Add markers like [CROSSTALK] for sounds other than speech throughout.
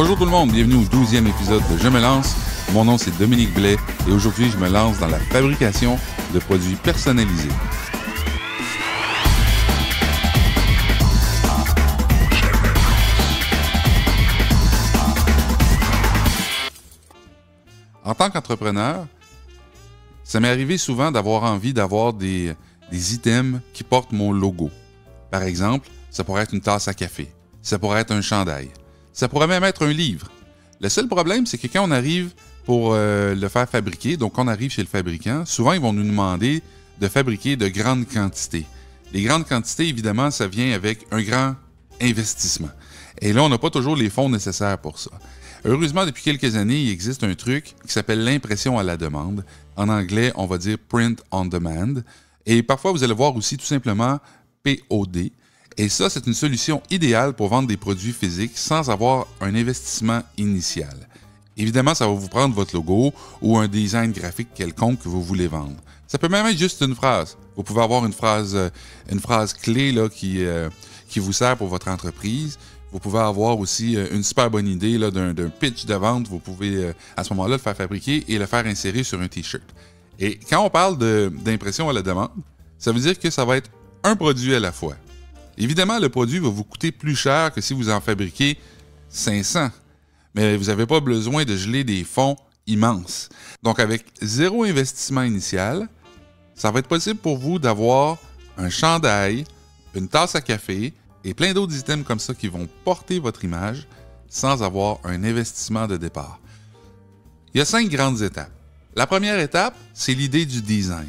Bonjour tout le monde, bienvenue au 12e épisode de Je me lance. Mon nom c'est Dominique Blais et aujourd'hui je me lance dans la fabrication de produits personnalisés. En tant qu'entrepreneur, ça m'est arrivé souvent d'avoir envie d'avoir des, des items qui portent mon logo. Par exemple, ça pourrait être une tasse à café, ça pourrait être un chandail, ça pourrait même être un livre. Le seul problème, c'est que quand on arrive pour euh, le faire fabriquer, donc on arrive chez le fabricant, souvent ils vont nous demander de fabriquer de grandes quantités. Les grandes quantités, évidemment, ça vient avec un grand investissement. Et là, on n'a pas toujours les fonds nécessaires pour ça. Heureusement, depuis quelques années, il existe un truc qui s'appelle l'impression à la demande. En anglais, on va dire print on demand. Et parfois, vous allez voir aussi tout simplement POD. Et ça, c'est une solution idéale pour vendre des produits physiques sans avoir un investissement initial. Évidemment, ça va vous prendre votre logo ou un design graphique quelconque que vous voulez vendre. Ça peut même être juste une phrase. Vous pouvez avoir une phrase, euh, une clé euh, qui vous sert pour votre entreprise. Vous pouvez avoir aussi euh, une super bonne idée d'un pitch de vente. Vous pouvez à ce moment-là le faire fabriquer et le faire insérer sur un T-shirt. Et quand on parle d'impression à la demande, ça veut dire que ça va être un produit à la fois. Évidemment, le produit va vous coûter plus cher que si vous en fabriquez 500, mais vous n'avez pas besoin de geler des fonds immenses. Donc, avec zéro investissement initial, ça va être possible pour vous d'avoir un chandail, une tasse à café et plein d'autres items comme ça qui vont porter votre image sans avoir un investissement de départ. Il y a cinq grandes étapes. La première étape, c'est l'idée du design.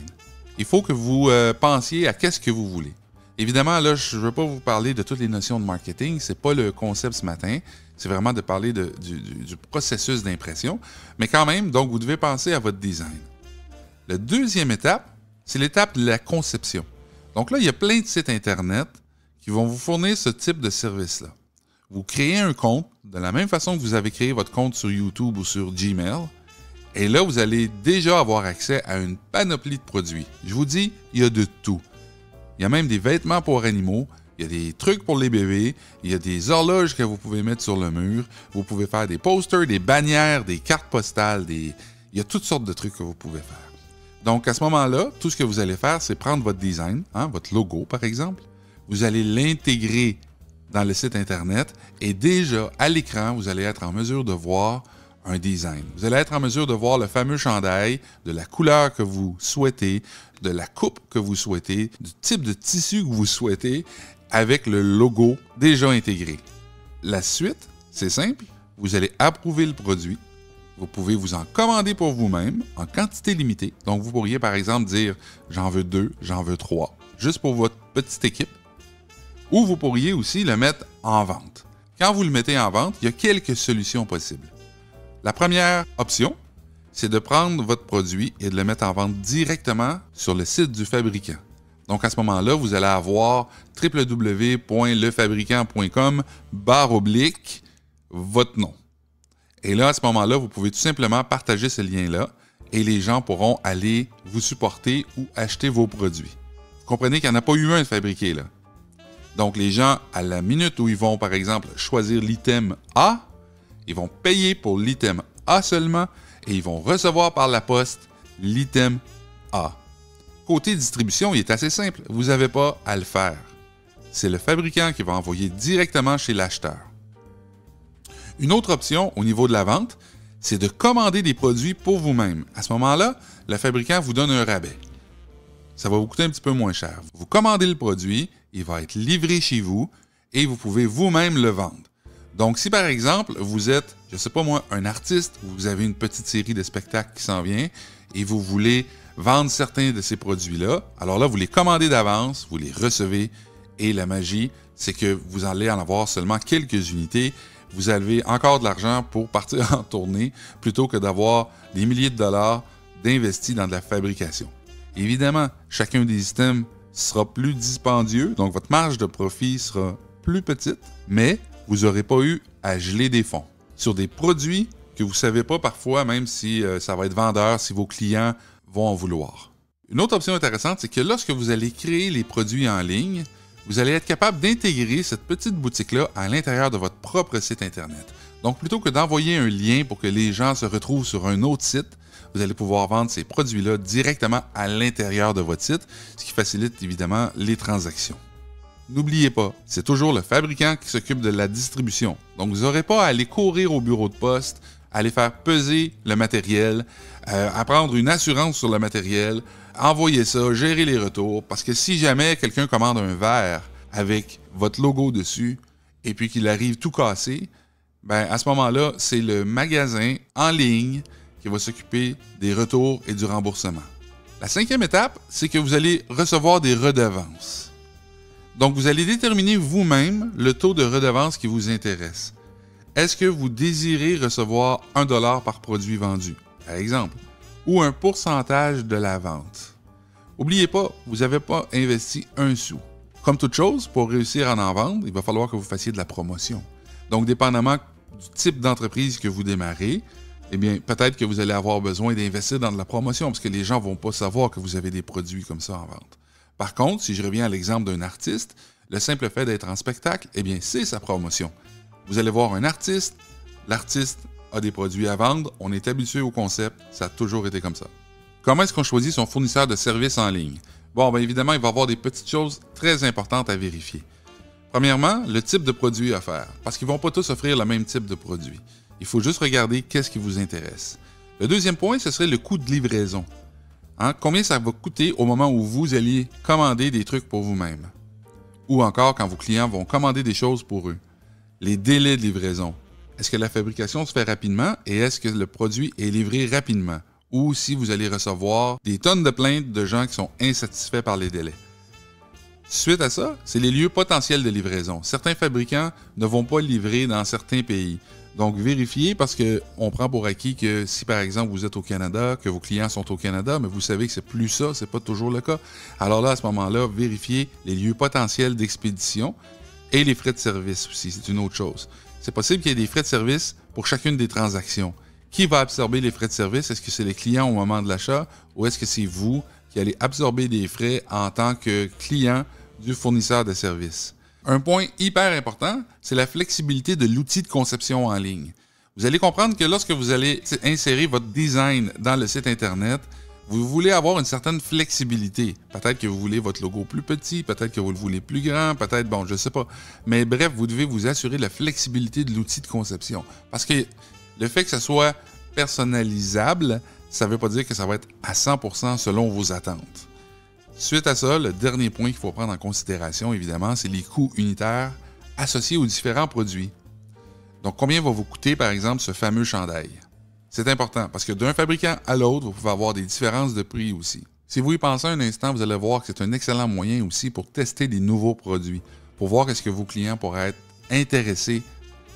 Il faut que vous euh, pensiez à qu'est-ce que vous voulez. Évidemment, là, je ne veux pas vous parler de toutes les notions de marketing, c'est pas le concept ce matin. C'est vraiment de parler du, du, processus d'impression. Mais quand même, donc, vous devez penser à votre design. La deuxième étape, c'est l'étape de la conception. Donc là, il y a plein de sites Internet qui vont vous fournir ce type de service-là. Vous créez un compte de la même façon que vous avez créé votre compte sur YouTube ou sur Gmail. Et là, vous allez déjà avoir accès à une panoplie de produits. Je vous dis, il y a de tout. Il y a même des vêtements pour animaux. Il y a des trucs pour les bébés. Il y a des horloges que vous pouvez mettre sur le mur. Vous pouvez faire des posters, des bannières, des cartes postales. Des... Il y a toutes sortes de trucs que vous pouvez faire. Donc, à ce moment-là, tout ce que vous allez faire, c'est prendre votre design, hein, votre logo par exemple. Vous allez l'intégrer dans le site Internet et déjà à l'écran, vous allez être en mesure de voir un design. Vous allez être en mesure de voir le fameux chandail, de la couleur que vous souhaitez, de la coupe que vous souhaitez, du type de tissu que vous souhaitez, avec le logo déjà intégré. La suite, c'est simple, vous allez approuver le produit. Vous pouvez vous en commander pour vous-même en quantité limitée. Donc, vous pourriez par exemple dire j'en veux deux, j'en veux trois, juste pour votre petite équipe. Ou vous pourriez aussi le mettre en vente. Quand vous le mettez en vente, il y a quelques solutions possibles. La première option, c'est de prendre votre produit et de le mettre en vente directement sur le site du fabricant. Donc à ce moment-là, vous allez avoir www.lefabricant.com barre oblique votre nom. Et là, à ce moment-là, vous pouvez tout simplement partager ce lien-là et les gens pourront aller vous supporter ou acheter vos produits. Vous comprenez qu'il n'y en a pas eu un de fabriqué là. Donc les gens, à la minute où ils vont, par exemple, choisir l'item A, ils vont payer pour l'item A seulement et ils vont recevoir par la poste l'item A. Côté distribution, il est assez simple. Vous n'avez pas à le faire. C'est le fabricant qui va envoyer directement chez l'acheteur. Une autre option au niveau de la vente, c'est de commander des produits pour vous-même. À ce moment-là, le fabricant vous donne un rabais. Ça va vous coûter un petit peu moins cher. Vous commandez le produit, il va être livré chez vous et vous pouvez vous-même le vendre. Donc, si par exemple, vous êtes, je ne sais pas moi, un artiste, vous avez une petite série de spectacles qui s'en vient et vous voulez vendre certains de ces produits-là, alors là, vous les commandez d'avance, vous les recevez et la magie, c'est que vous allez en avoir seulement quelques unités. Vous avez encore de l'argent pour partir [LAUGHS] en tournée plutôt que d'avoir des milliers de dollars d'investis dans de la fabrication. Évidemment, chacun des items sera plus dispendieux, donc votre marge de profit sera plus petite, mais vous n'aurez pas eu à geler des fonds sur des produits que vous ne savez pas parfois, même si euh, ça va être vendeur, si vos clients vont en vouloir. Une autre option intéressante, c'est que lorsque vous allez créer les produits en ligne, vous allez être capable d'intégrer cette petite boutique-là à l'intérieur de votre propre site Internet. Donc, plutôt que d'envoyer un lien pour que les gens se retrouvent sur un autre site, vous allez pouvoir vendre ces produits-là directement à l'intérieur de votre site, ce qui facilite évidemment les transactions. N'oubliez pas, c'est toujours le fabricant qui s'occupe de la distribution. Donc, vous n'aurez pas à aller courir au bureau de poste, aller faire peser le matériel, euh, à prendre une assurance sur le matériel, envoyer ça, gérer les retours, parce que si jamais quelqu'un commande un verre avec votre logo dessus et puis qu'il arrive tout cassé, ben à ce moment-là, c'est le magasin en ligne qui va s'occuper des retours et du remboursement. La cinquième étape, c'est que vous allez recevoir des redevances. Donc, vous allez déterminer vous-même le taux de redevance qui vous intéresse. Est-ce que vous désirez recevoir un dollar par produit vendu, par exemple, ou un pourcentage de la vente? N'oubliez pas, vous n'avez pas investi un sou. Comme toute chose, pour réussir à en vendre, il va falloir que vous fassiez de la promotion. Donc, dépendamment du type d'entreprise que vous démarrez, eh bien, peut-être que vous allez avoir besoin d'investir dans de la promotion parce que les gens ne vont pas savoir que vous avez des produits comme ça en vente. Par contre, si je reviens à l'exemple d'un artiste, le simple fait d'être en spectacle, eh bien, c'est sa promotion. Vous allez voir un artiste, l'artiste a des produits à vendre, on est habitué au concept, ça a toujours été comme ça. Comment est-ce qu'on choisit son fournisseur de services en ligne? Bon, bien évidemment, il va y avoir des petites choses très importantes à vérifier. Premièrement, le type de produit à faire, parce qu'ils ne vont pas tous offrir le même type de produit. Il faut juste regarder qu'est-ce qui vous intéresse. Le deuxième point, ce serait le coût de livraison. Hein? Combien ça va coûter au moment où vous alliez commander des trucs pour vous-même? Ou encore quand vos clients vont commander des choses pour eux. Les délais de livraison. Est-ce que la fabrication se fait rapidement et est-ce que le produit est livré rapidement? Ou si vous allez recevoir des tonnes de plaintes de gens qui sont insatisfaits par les délais. Suite à ça, c'est les lieux potentiels de livraison. Certains fabricants ne vont pas livrer dans certains pays. Donc, vérifiez parce qu'on prend pour acquis que si, par exemple, vous êtes au Canada, que vos clients sont au Canada, mais vous savez que c'est plus ça, c'est pas toujours le cas. Alors là, à ce moment-là, vérifiez les lieux potentiels d'expédition et les frais de service aussi, c'est une autre chose. C'est possible qu'il y ait des frais de service pour chacune des transactions. Qui va absorber les frais de service? Est-ce que c'est les clients au moment de l'achat ou est-ce que c'est vous qui allez absorber des frais en tant que client du fournisseur de services? Un point hyper important, c'est la flexibilité de l'outil de conception en ligne. Vous allez comprendre que lorsque vous allez insérer votre design dans le site Internet, vous voulez avoir une certaine flexibilité. Peut-être que vous voulez votre logo plus petit, peut-être que vous le voulez plus grand, peut-être, bon, je ne sais pas. Mais bref, vous devez vous assurer la flexibilité de l'outil de conception. Parce que le fait que ça soit personnalisable, ça ne veut pas dire que ça va être à 100% selon vos attentes. Suite à ça, le dernier point qu'il faut prendre en considération, évidemment, c'est les coûts unitaires associés aux différents produits. Donc, combien va vous coûter, par exemple, ce fameux chandail? C'est important parce que d'un fabricant à l'autre, vous pouvez avoir des différences de prix aussi. Si vous y pensez un instant, vous allez voir que c'est un excellent moyen aussi pour tester des nouveaux produits, pour voir est-ce que vos clients pourraient être intéressés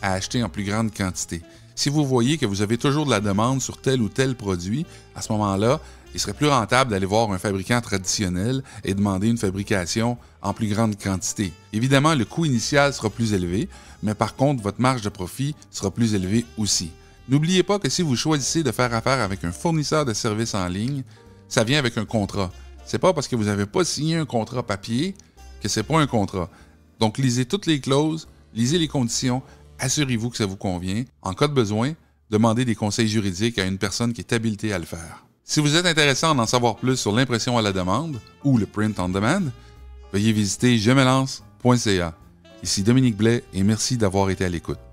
à acheter en plus grande quantité. Si vous voyez que vous avez toujours de la demande sur tel ou tel produit, à ce moment-là, il serait plus rentable d'aller voir un fabricant traditionnel et demander une fabrication en plus grande quantité. Évidemment, le coût initial sera plus élevé, mais par contre, votre marge de profit sera plus élevée aussi. N'oubliez pas que si vous choisissez de faire affaire avec un fournisseur de services en ligne, ça vient avec un contrat. C'est pas parce que vous n'avez pas signé un contrat papier que c'est pas un contrat. Donc, lisez toutes les clauses, lisez les conditions, assurez-vous que ça vous convient. En cas de besoin, demandez des conseils juridiques à une personne qui est habilitée à le faire. Si vous êtes intéressé à en savoir plus sur l'impression à la demande ou le print on demand, veuillez visiter jemelance.ca. Ici Dominique Blais et merci d'avoir été à l'écoute.